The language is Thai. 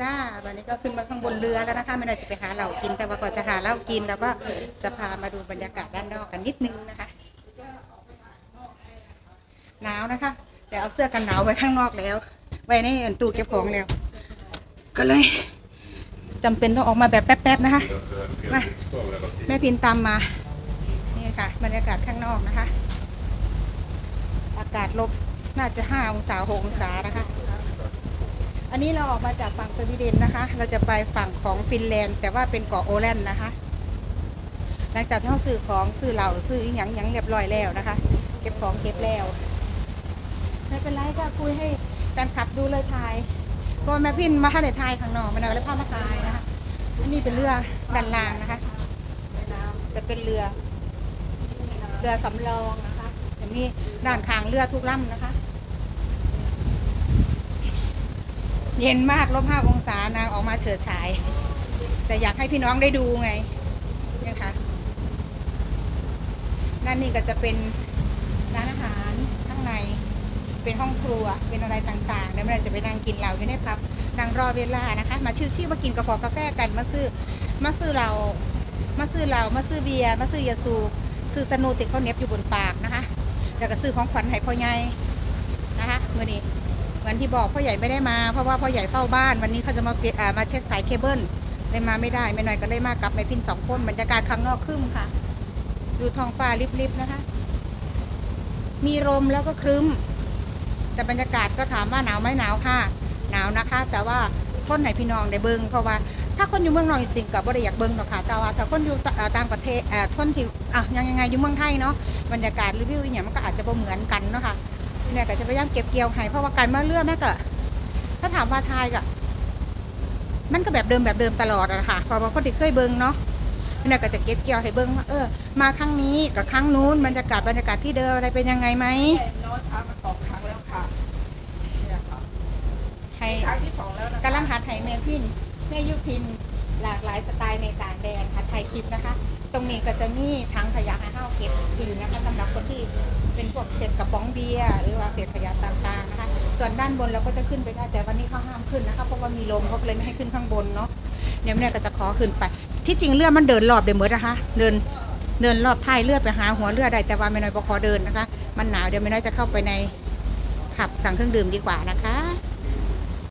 จ้าวันนี้ก็ขึ้นมาข้างบนเรือแล้วนะคะไม่ได้จะไปหาเหล้ากิน แต่ว่าก่อนจะหาเหล้ากินแล้วก็จะพามาดูบรรยากาศด้านนอกกันนิดนึงนะคะหนาวนะคะ แต่เอาเสื้อกันหนาวไว้ข้างนอกแล้ว ไว้ในตู้เก็บของแล้ว ก็เลยจำเป็นต้องออกมาแบบแป๊บๆนะคะมาแม่พินตามมานี่ค่ะบรรยากาศข้างนอกนะคะ อากาศลบน่าจะห้าองศาหกองศานะคะ อันนี้เราออกมาจากฝั่งสวีเดนนะคะ เราจะไปฝั่งของฟินแลนด์ แต่ว่าเป็นเกาะโอแลนด์นะคะ หลังจากที่เราซื้อของซื้อเหล่าซื้ออหยังหยังเรียบร้อยแล้วนะคะ เก็บของเก็บแล้วไม่เป็นไรก็คุยให้แฟนคลับดูเลยทายก็แม่พินมาให้ในทายข้างนอกมันเอาเลยพามาทายนะคะอันนี้เป็นเรือดันลางนะคะ จะเป็นเรือ เรือสำรองนะคะอย่างนี้ด้านข้างเรือทุกลำนะคะ เย็นมากลบห้าองศานางออกมาเฉิดฉาย แต่อยากให้พี่น้องได้ดูไงเนี่ยคะนั่นนี่ก็จะเป็นร้านอาหารข้างใน เป็นห้องครัวเป็นอะไรต่างๆ แล้วเราจะไปนั่งกินเหล้าอยู่ในพับนั่งรอเวลานะคะ มาชิวๆมากินกาแฟกาแฟกันมาซื้อมาซื้อเรามาซื้อเรามาซื้อเบียร์มาซื้อยาสูบซื้อ snus ที่คาเนี่ยอยู่บนปากนะคะ แล้วก็ซื้อของขวัญให้พ่อใหญ่นะคะมื้อนี้ เหมือนที่บอกพ่อใหญ่ไม่ได้มาเพราะว่าพ่อใหญ่เฝ้าบ้านวันนี้เขาจะมาเปลี่ยนอ่ามาเช็คสายเคเบิลเลยมาไม่ได้ไม่หน่อยก็เลยมากับแม่พินสองคนบรรยากาศข้างนอกครึ้มค่ะ ดูท้องฟ้าริบๆนะคะ มีลมแล้วก็ครึ้ม แต่บรรยากาศก็ถามว่าหนาวไหมหนาวค่ะ หนาวนะคะ แต่ว่าทนไหนพี่น้องได้เบิงเพราะว่าถ้าคนอยู่เมืองนอกจริงๆก็บ่ได้อยากเบิงหรอกค่ะ แต่ว่าถ้าคนอยู่ต่างประเทศเอ่อนที่อะยังยังไงอยู่เมืองไทยเนาะบรรยากาศรีวิวอย่างมันก็อาจจะบ่เหมือนกันเนาะค่ะ เนี่ยก็จะพยายามเก็บเกี่ยวให้เพราะว่าการมาเลือกแม่ก็ถ้าถามว่าไทยก็มันก็แบบเดิมแบบเดิมตลอดอะนะคะเพราะว่าคนที่เคยเบิงเนาะเนี่ยก็จะเก็บเกี่ยวให้เบิงว่าเออ มาครั้งนี้กับครั้งนู้นบรรยากาศบรรยากาศที่เดิมอะไรเป็นยังไงไหมน้อยพามาสองครั้งแล้วค่ะเนี่ยค่ะให้ครั้งที่สองแล้วนะคะกำลังหาไทยแม่พินแม่ยุพินหลากหลายสไตล์ในต่างแดนหาไทยคลิปนะคะ ตรงนี้ก็จะมีทั้งขยะให้ห้าวเก็บกินนะคะสำหรับคนที่ เศษกระป๋องเบียร์หรือว่าเศษขยะต่างๆนะคะส่วนด้านบนเราก็จะขึ้นไปได้แต่วันนี้เขาห้ามขึ้นนะคะเพราะว่ามีลมเขาเลยไม่ให้ขึ้นข้างบนเนาะเดี๋ยวแม่ก็จะขอขึ้นไป ที่จริงเรือมันเดินรอบเดี๋ยวเมดนะคะ เดินเดินรอบท้ายเรือไปหาหัวเรือได้แต่ว่าไม่น้อยบขอเดินนะคะ มันหนาวเดี๋ยวไม่น้อยจะเข้าไปในขับสั่งเครื่องดื่มดีกว่านะคะ